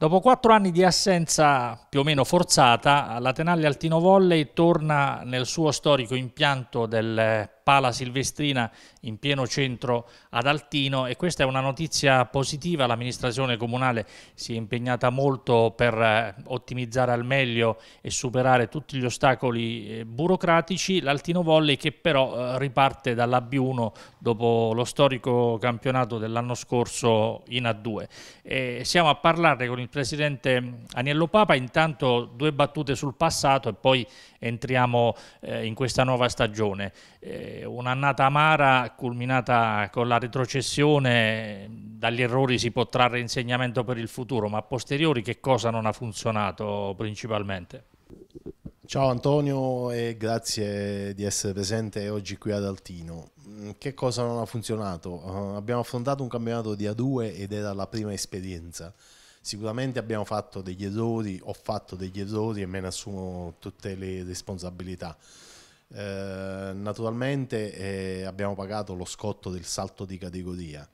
Dopo quattro anni di assenza più o meno forzata, la Tenaglia Altino Volley torna nel suo storico impianto del Pala Silvestrina in pieno centro ad Altino e questa è una notizia positiva, l'amministrazione comunale si è impegnata molto per eh, ottimizzare al meglio e superare tutti gli ostacoli eh, burocratici, l'Altino Volley che però eh, riparte dalla B1 dopo lo storico campionato dell'anno scorso in A2. E siamo a parlarne con il presidente Aniello Papa, intanto due battute sul passato e poi entriamo in questa nuova stagione un'annata amara culminata con la retrocessione, dagli errori si può trarre insegnamento per il futuro, ma a posteriori che cosa non ha funzionato principalmente? Ciao Antonio e grazie di essere presente oggi qui ad Altino. Mm, che cosa non ha funzionato? Uh, abbiamo affrontato un campionato di A2 ed era la prima esperienza. Sicuramente abbiamo fatto degli errori, ho fatto degli errori e me ne assumo tutte le responsabilità. Eh, naturalmente eh, abbiamo pagato lo scotto del salto di categoria,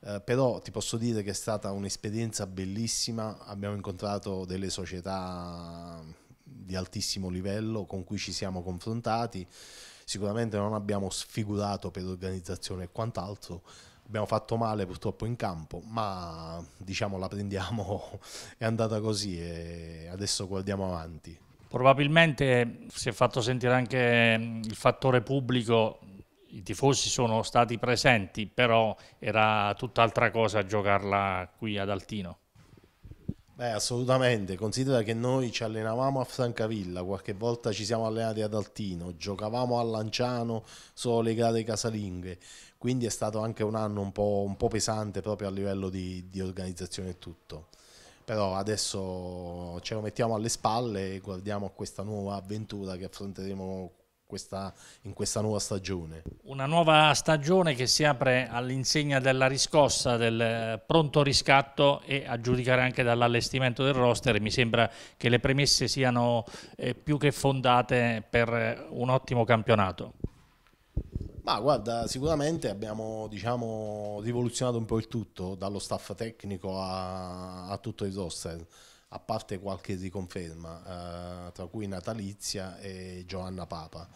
eh, però ti posso dire che è stata un'esperienza bellissima, abbiamo incontrato delle società di altissimo livello con cui ci siamo confrontati, sicuramente non abbiamo sfigurato per organizzazione e quant'altro, abbiamo fatto male purtroppo in campo, ma diciamo la prendiamo, è andata così e adesso guardiamo avanti. Probabilmente si è fatto sentire anche mm, il fattore pubblico, i tifosi sono stati presenti, però era tutt'altra cosa giocarla qui ad Altino. Beh, assolutamente, considera che noi ci allenavamo a Francavilla, qualche volta ci siamo allenati ad Altino, giocavamo a Lanciano solo le gare casalinghe, quindi è stato anche un anno un po', un po pesante proprio a livello di, di organizzazione e tutto. Però adesso ce lo mettiamo alle spalle e guardiamo a questa nuova avventura che affronteremo questa, in questa nuova stagione. Una nuova stagione che si apre all'insegna della riscossa, del pronto riscatto e a giudicare anche dall'allestimento del roster. Mi sembra che le premesse siano eh, più che fondate per un ottimo campionato. Ma guarda, sicuramente abbiamo diciamo, rivoluzionato un po' il tutto, dallo staff tecnico a, a tutto il roster, a parte qualche riconferma, eh, tra cui Natalizia e Giovanna Papa.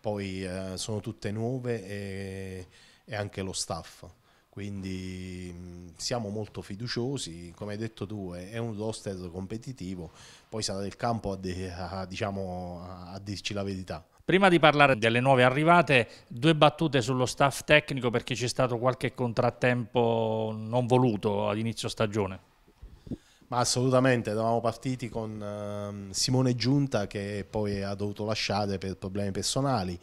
Poi eh, sono tutte nuove e, e, anche lo staff. Quindi mh, siamo molto fiduciosi, come hai detto tu è, è un roster competitivo, poi sarà il campo a, de, a, diciamo, a dirci la verità. Prima di parlare delle nuove arrivate, due battute sullo staff tecnico perché c'è stato qualche contrattempo non voluto ad inizio stagione. Ma assolutamente, eravamo partiti con uh, Simone Giunta che poi ha dovuto lasciare per problemi personali,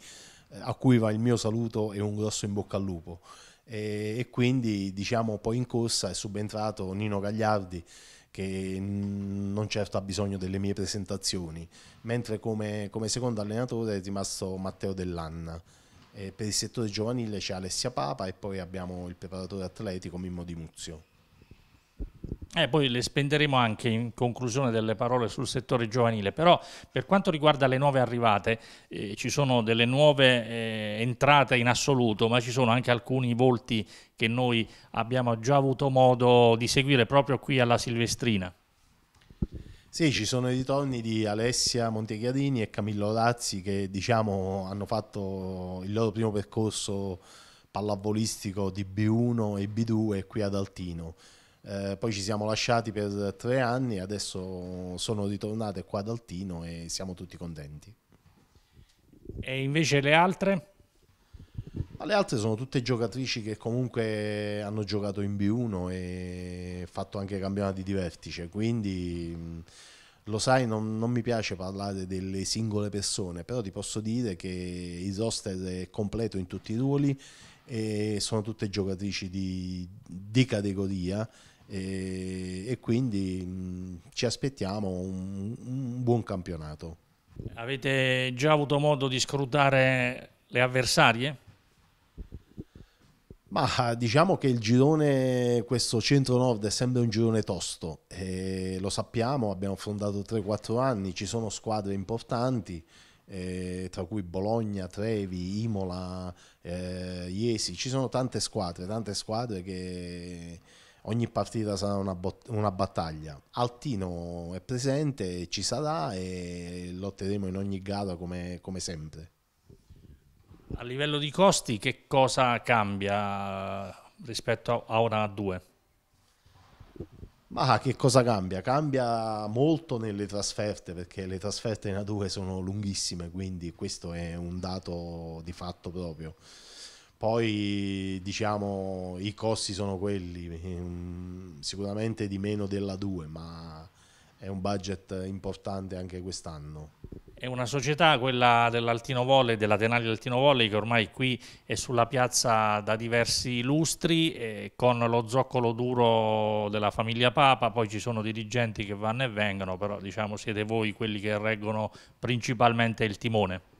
eh, a cui va il mio saluto e un grosso in bocca al lupo. E, e quindi diciamo poi in corsa è subentrato Nino Gagliardi che non certo ha bisogno delle mie presentazioni, mentre come, come secondo allenatore è rimasto Matteo Dell'Anna. E per il settore giovanile c'è Alessia Papa e poi abbiamo il preparatore atletico Mimmo Di Muzio. Eh, poi le spenderemo anche in conclusione delle parole sul settore giovanile, però per quanto riguarda le nuove arrivate eh, ci sono delle nuove eh, entrate in assoluto, ma ci sono anche alcuni volti che noi abbiamo già avuto modo di seguire proprio qui alla Silvestrina. Sì, ci sono i ritorni di Alessia Montechiarini e Camillo Razzi che diciamo hanno fatto il loro primo percorso pallavolistico di B1 e B2 qui ad Altino eh, poi ci siamo lasciati per tre anni, adesso sono ritornate qua ad Altino e siamo tutti contenti. E invece le altre? Ma le altre sono tutte giocatrici che comunque hanno giocato in B1 e fatto anche campionati di vertice, quindi lo sai, non, non, mi piace parlare delle singole persone, però ti posso dire che il roster è completo in tutti i ruoli e sono tutte giocatrici di, di categoria e, e quindi mh, ci aspettiamo un, un buon campionato. Avete già avuto modo di scrutare le avversarie? Ma diciamo che il girone, questo centro-nord, è sempre un girone tosto, lo sappiamo, abbiamo affrontato 3-4 anni, ci sono squadre importanti, eh, tra cui Bologna, Trevi, Imola, eh, Iesi, ci sono tante squadre, tante squadre che ogni partita sarà una, bot- una, battaglia. Altino è presente, ci sarà e lotteremo in ogni gara come, come sempre. A livello di costi che cosa cambia rispetto a una A2? Ma che cosa cambia? Cambia molto nelle trasferte perché le trasferte in A2 sono lunghissime, quindi questo è un dato di fatto proprio. Poi diciamo i costi sono quelli, mm, sicuramente di meno della 2, ma è un budget importante anche quest'anno. È una società, quella dell'Altino Volley, della Tenaglia Altino Volley, che ormai qui è sulla piazza da diversi lustri, eh, con lo zoccolo duro della famiglia Papa, poi ci sono dirigenti che vanno e vengono, però diciamo siete voi quelli che reggono principalmente il timone.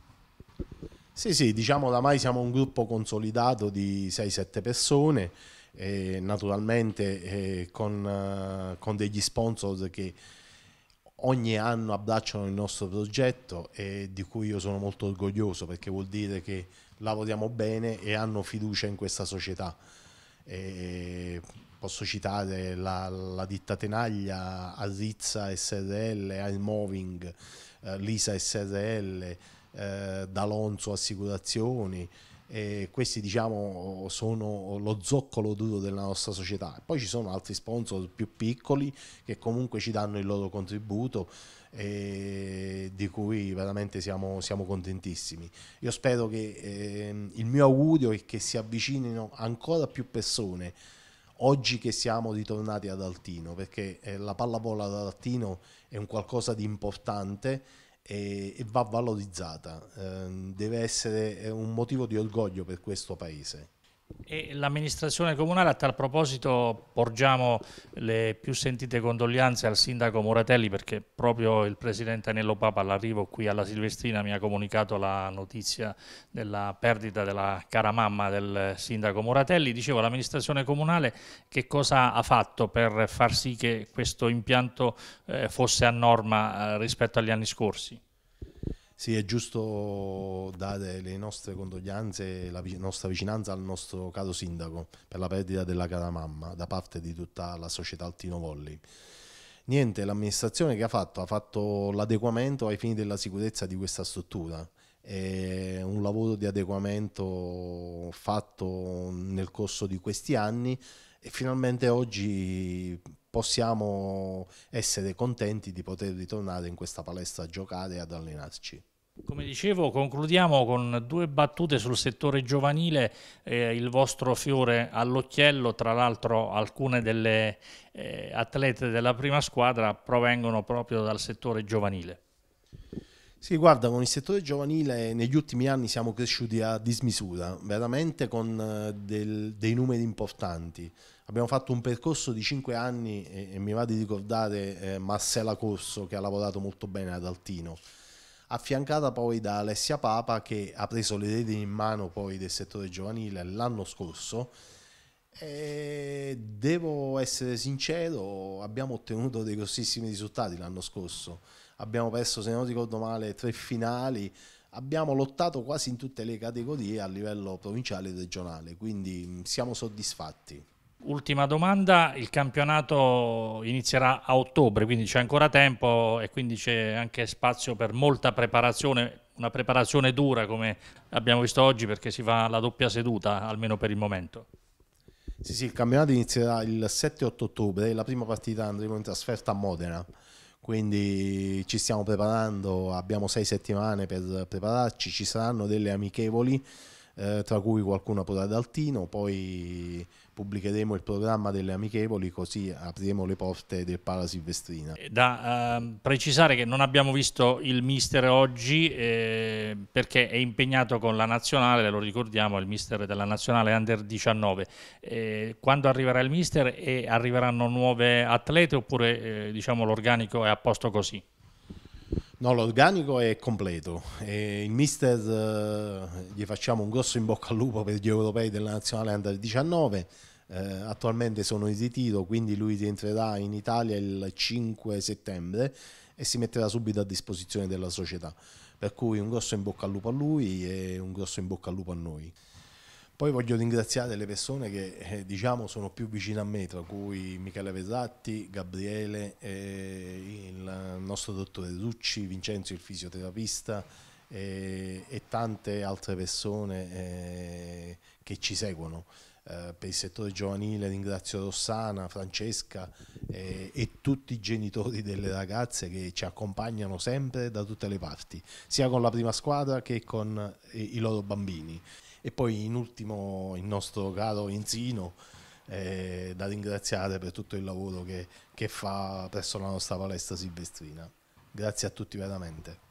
Sì, sì, diciamo oramai siamo un gruppo consolidato di 6-7 persone, eh, naturalmente eh, con, uh, con degli sponsor che ogni anno abbracciano il nostro progetto e di cui io sono molto orgoglioso perché vuol dire che lavoriamo bene e hanno fiducia in questa società. E posso citare la, la ditta Tenaglia, Arrizza SRL, Airmoving, eh, Lisa SRL, eh, D'Alonso Assicurazioni, e questi diciamo sono lo zoccolo duro della nostra società. Poi ci sono altri sponsor più piccoli che comunque ci danno il loro contributo e di cui veramente siamo, siamo contentissimi. Io spero che eh, il mio augurio è che si avvicinino ancora più persone oggi che siamo ritornati ad Altino perché eh, la pallavolo ad Altino è un qualcosa di importante e, e va valorizzata, eh, deve essere un motivo di orgoglio per questo Paese. L'amministrazione comunale, a tal proposito, porgiamo le più sentite condoglianze al sindaco Moratelli perché proprio il presidente Anello Papa all'arrivo qui alla Silvestrina mi ha comunicato la notizia della perdita della cara mamma del sindaco Moratelli. Dicevo, l'amministrazione comunale che cosa ha fatto per far sì che questo impianto eh, fosse a norma eh, rispetto agli anni scorsi? Sì, è giusto dare le nostre condoglianze e la nostra vicinanza al nostro caro sindaco per la perdita della cara mamma da parte di tutta la società Altino Volley. Niente, l'amministrazione che ha fatto? Ha fatto l'adeguamento ai fini della sicurezza di questa struttura. È un lavoro di adeguamento fatto nel corso di questi anni e finalmente oggi possiamo essere contenti di poter ritornare in questa palestra a giocare e ad allenarci. Come dicevo, concludiamo con due battute sul settore giovanile, eh, il vostro fiore all'occhiello, tra l'altro alcune delle eh, atlete della prima squadra provengono proprio dal settore giovanile. Sì, guarda, con il settore giovanile negli ultimi anni siamo cresciuti a dismisura, veramente con eh, del, dei numeri importanti. Abbiamo fatto un percorso di cinque anni e, e mi va di ricordare eh, Marcella Corso che ha lavorato molto bene ad Altino affiancata poi da Alessia Papa che ha preso le redini in mano poi del settore giovanile l'anno scorso e devo essere sincero, abbiamo ottenuto dei grossissimi risultati l'anno scorso. Abbiamo perso, se non ricordo male, tre finali. Abbiamo lottato quasi in tutte le categorie a livello provinciale e regionale, quindi siamo soddisfatti. Ultima domanda, il campionato inizierà a ottobre, quindi c'è ancora tempo e quindi c'è anche spazio per molta preparazione, una preparazione dura come abbiamo visto oggi perché si fa la doppia seduta, almeno per il momento. Sì, sì, il campionato inizierà il 7-8 ottobre, la prima partita andremo in trasferta a Modena, quindi ci stiamo preparando, abbiamo sei settimane per prepararci, ci saranno delle amichevoli eh, tra cui qualcuno potrà ad Altino, poi pubblicheremo il programma delle amichevoli così apriremo le porte del Pala Silvestrina. Da eh, precisare che non abbiamo visto il mister oggi eh, perché è impegnato con la nazionale, lo ricordiamo, il mister della nazionale Under 19. Eh, quando arriverà il mister e arriveranno nuove atlete oppure eh, diciamo l'organico è a posto così? No, l'organico è completo. E il mister eh, gli facciamo un grosso in bocca al lupo per gli europei della nazionale under 19. Eh, attualmente sono in ritiro, quindi lui rientrerà in Italia il 5 settembre e si metterà subito a disposizione della società. Per cui un grosso in bocca al lupo a lui e un grosso in bocca al lupo a noi. Poi voglio ringraziare le persone che eh, diciamo sono più vicine a me, tra cui Michele Vesatti, Gabriele, eh, il nostro dottore Rucci, Vincenzo il fisioterapista eh, e tante altre persone eh, che ci seguono. Eh, per il settore giovanile ringrazio Rossana, Francesca eh, e tutti i genitori delle ragazze che ci accompagnano sempre da tutte le parti, sia con la prima squadra che con i loro bambini. E poi in ultimo il nostro caro Enzino, eh, da ringraziare per tutto il lavoro che, che fa presso la nostra palestra silvestrina. Grazie a tutti veramente.